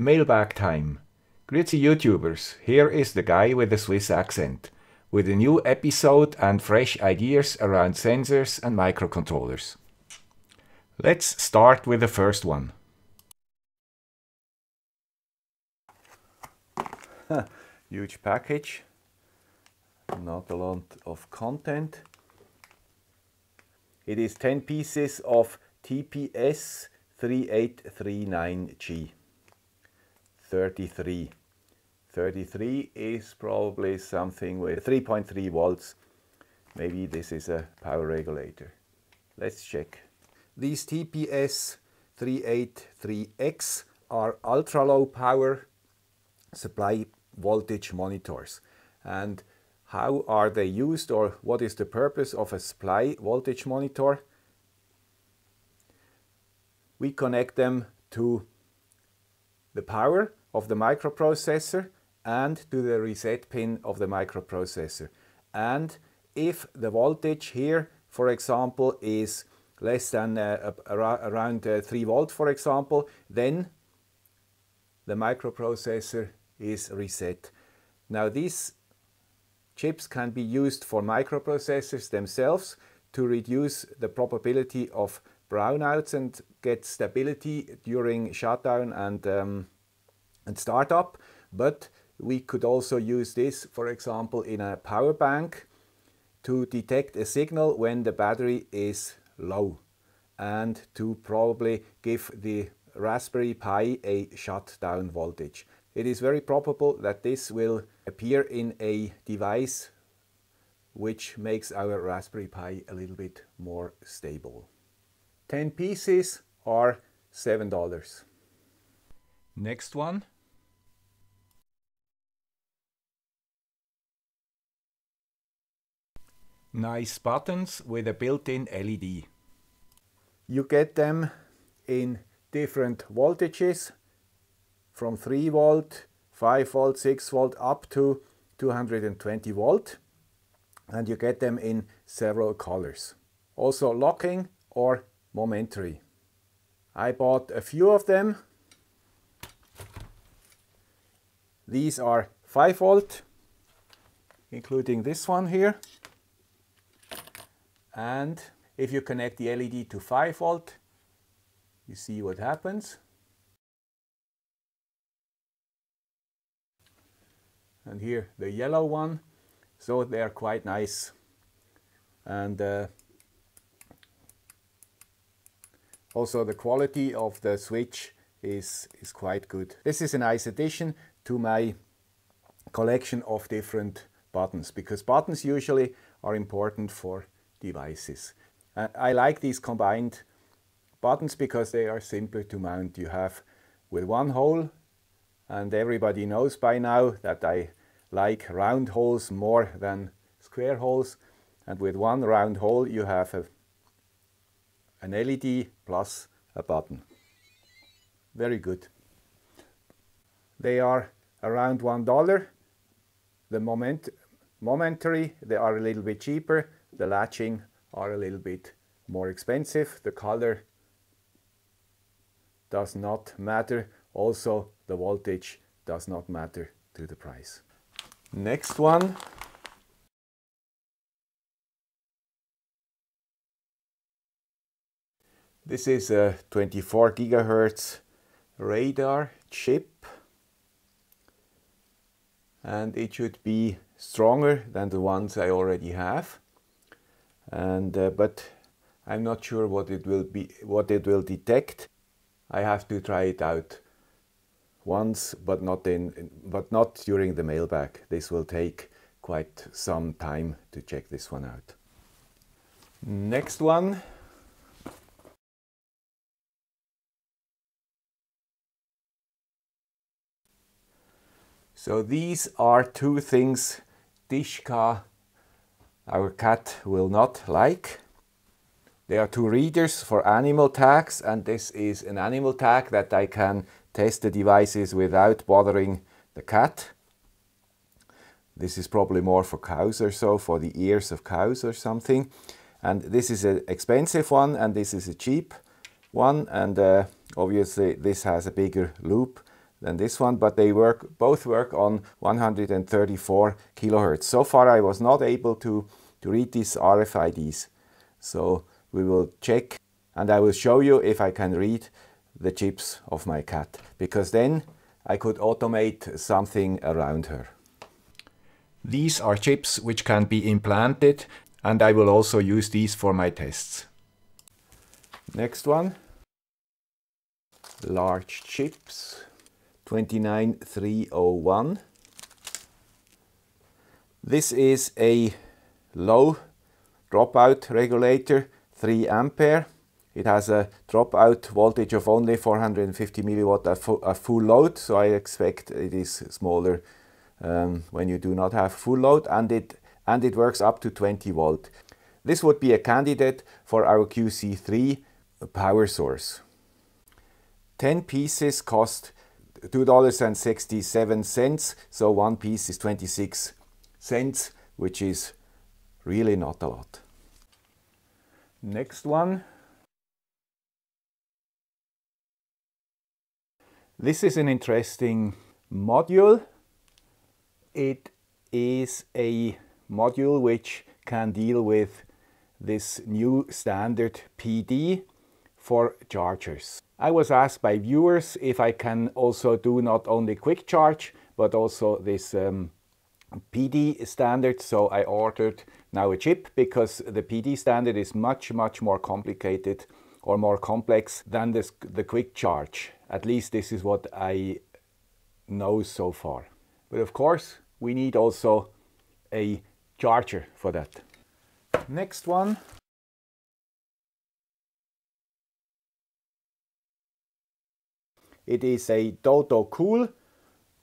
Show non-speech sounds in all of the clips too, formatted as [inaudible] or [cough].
Mailbag time. Grüezi YouTubers, here is the guy with the Swiss accent, with a new episode and fresh ideas around sensors and microcontrollers. Let's start with the first one. Huge package, not a lot of content. It is 10 pieces of TPS 3839G. 33. 33 is probably something with 3.3 volts. Maybe this is a power regulator. Let's check. These TPS 383X are ultra low power supply voltage monitors. And how are they used or what is the purpose of a supply voltage monitor? We connect them to the power of the microprocessor and to the reset pin of the microprocessor. And if the voltage here, for example, is less than uh, around uh, 3 volt, for example, then the microprocessor is reset. Now these chips can be used for microprocessors themselves to reduce the probability of brownouts and get stability during shutdown and, um, and startup. But we could also use this, for example, in a power bank to detect a signal when the battery is low and to probably give the Raspberry Pi a shutdown voltage. It is very probable that this will appear in a device which makes our Raspberry Pi a little bit more stable. 10 pieces are $7. Next one. Nice buttons with a built-in LED. You get them in different voltages from 3 volt, 5 volt, 6 volt up to 220 volt and you get them in several colors. Also locking or momentary. I bought a few of them. These are 5 volt, including this one here. And if you connect the LED to 5 volt, you see what happens. And here the yellow one. So they are quite nice. And uh, Also the quality of the switch is, is quite good. This is a nice addition to my collection of different buttons because buttons usually are important for devices. Uh, I like these combined buttons because they are simpler to mount. You have with one hole and everybody knows by now that I like round holes more than square holes and with one round hole you have a an LED plus a button. Very good. They are around one dollar. The moment, momentary, they are a little bit cheaper. The latching are a little bit more expensive. The color does not matter. Also, the voltage does not matter to the price. Next one This is a 24 gigahertz radar chip and it should be stronger than the ones I already have. And uh, but I'm not sure what it will be what it will detect. I have to try it out once but not in but not during the mailbag. This will take quite some time to check this one out. Next one So these are two things Dishka, our cat, will not like. They are two readers for animal tags and this is an animal tag that I can test the devices without bothering the cat. This is probably more for cows or so, for the ears of cows or something. And this is an expensive one and this is a cheap one and uh, obviously this has a bigger loop than this one, but they work both work on 134 kilohertz. So far I was not able to, to read these RFIDs. So we will check and I will show you if I can read the chips of my cat because then I could automate something around her. These are chips which can be implanted and I will also use these for my tests. Next one. Large chips. 29301. This is a low dropout regulator, 3 ampere. It has a dropout voltage of only 450 milliwatt at, fu at full load, so I expect it is smaller um, when you do not have full load, and it and it works up to 20 volt. This would be a candidate for our QC3 power source. 10 pieces cost $2.67, so one piece is 26 cents, which is really not a lot. Next one. This is an interesting module. It is a module which can deal with this new standard PD for chargers. I was asked by viewers if I can also do not only quick charge but also this um, PD standard so I ordered now a chip because the PD standard is much much more complicated or more complex than this, the quick charge. At least this is what I know so far. But of course we need also a charger for that. Next one. It is a Dodo Cool.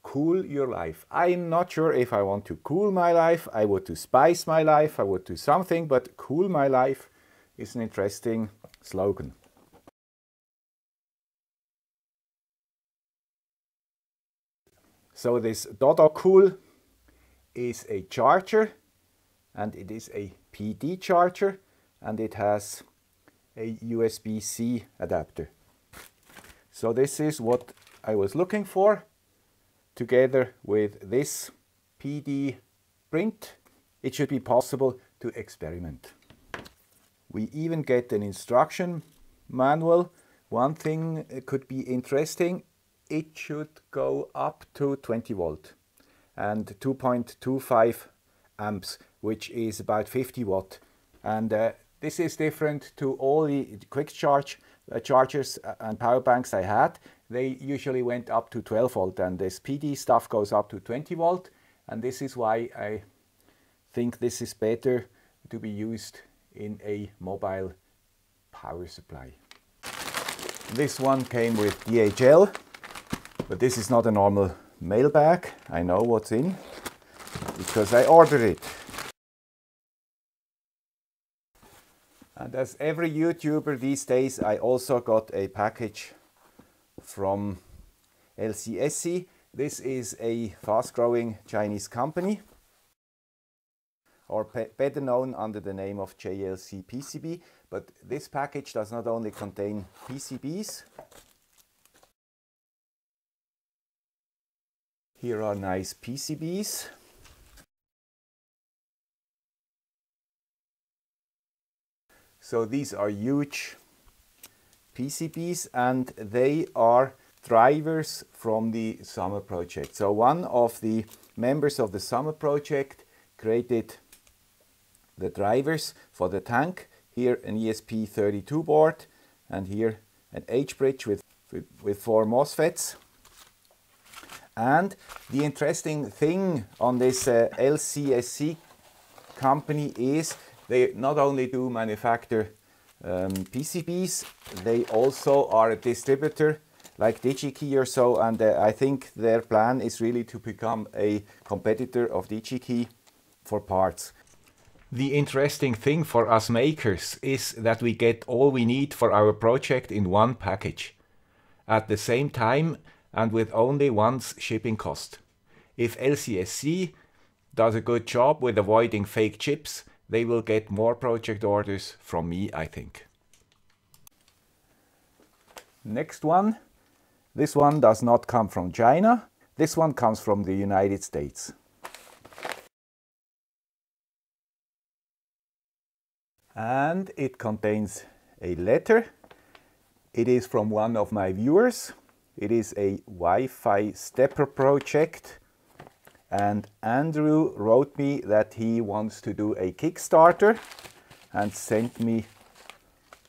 Cool your life. I'm not sure if I want to cool my life. I would to spice my life. I would do something, but cool my life is an interesting slogan. So this Dodo Cool is a charger and it is a PD charger and it has a USB-C adapter. So this is what I was looking for together with this PD print. It should be possible to experiment. We even get an instruction manual. One thing could be interesting, it should go up to 20 volt and 2.25 amps which is about 50 watt. And uh, this is different to all the quick charge chargers uh, and power banks I had. They usually went up to 12 volt and this PD stuff goes up to 20 volt. And this is why I think this is better to be used in a mobile power supply. This one came with DHL, but this is not a normal mail bag. I know what's in because I ordered it. And as every YouTuber these days, I also got a package from LCSC. This is a fast-growing Chinese company, or better known under the name of JLC PCB. But this package does not only contain PCBs. Here are nice PCBs. So these are huge PCBs and they are drivers from the summer project. So one of the members of the summer project created the drivers for the tank. Here an ESP32 board and here an H-bridge with, with, four MOSFETs. And the interesting thing on this uh, LCSC company is they not only do manufacture um, PCBs, they also are a distributor like DigiKey or so, and uh, I think their plan is really to become a competitor of DigiKey for parts. The interesting thing for us makers is that we get all we need for our project in one package, at the same time and with only one's shipping cost. If LCSC does a good job with avoiding fake chips, they will get more project orders from me, I think. Next one. This one does not come from China. This one comes from the United States. And it contains a letter. It is from one of my viewers. It is a Wi-Fi stepper project and Andrew wrote me that he wants to do a Kickstarter and sent me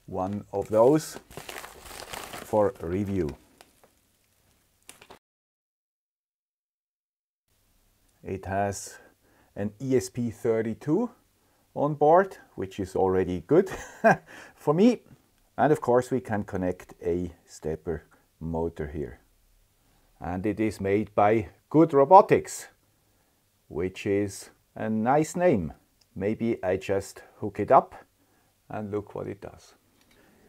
one of those for review. It has an ESP32 on board, which is already good [laughs] for me. And of course we can connect a stepper motor here. And it is made by Good Robotics, which is a nice name. Maybe I just hook it up and look what it does.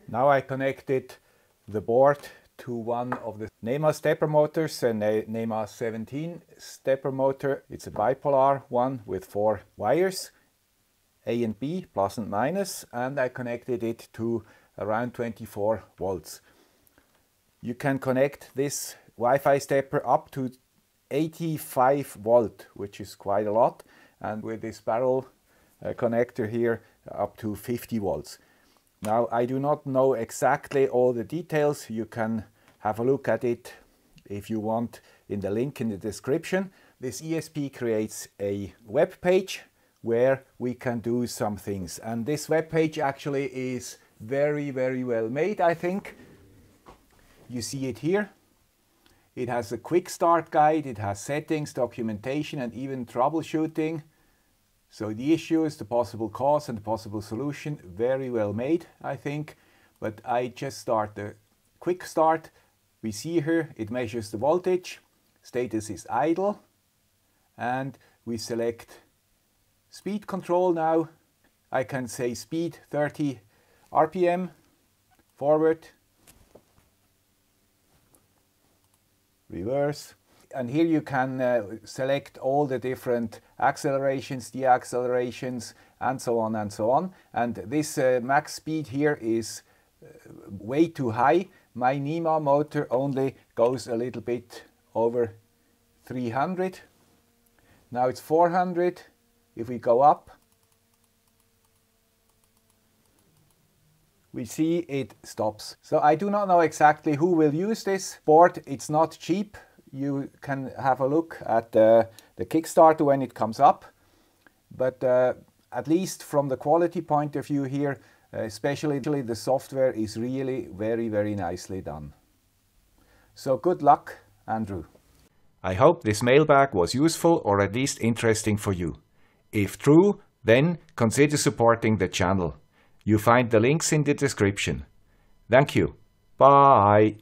Now I connected the board to one of the NEMA stepper motors, a NEMA 17 stepper motor. It's a bipolar one with four wires, A and B, plus and minus, and I connected it to around 24 volts. You can connect this Wi-Fi stepper up to 85 volt, which is quite a lot, and with this barrel uh, connector here up to 50 volts. Now I do not know exactly all the details. You can have a look at it if you want in the link in the description. This ESP creates a web page where we can do some things. And this web page actually is very, very well made, I think. You see it here. It has a quick start guide, it has settings, documentation, and even troubleshooting. So the issues, the possible cause and the possible solution, very well made, I think. But I just start the quick start. We see here it measures the voltage, status is idle, and we select speed control now. I can say speed 30 RPM, forward, and here you can uh, select all the different accelerations, deaccelerations, and so on and so on. And this uh, max speed here is uh, way too high. My NEMA motor only goes a little bit over 300. Now it's 400. If we go up, we see it stops. So I do not know exactly who will use this board. It's not cheap you can have a look at uh, the Kickstarter when it comes up. But uh, at least from the quality point of view here, uh, especially the software is really very, very nicely done. So good luck, Andrew. I hope this mailbag was useful or at least interesting for you. If true, then consider supporting the channel. You find the links in the description. Thank you. Bye.